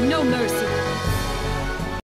No mercy.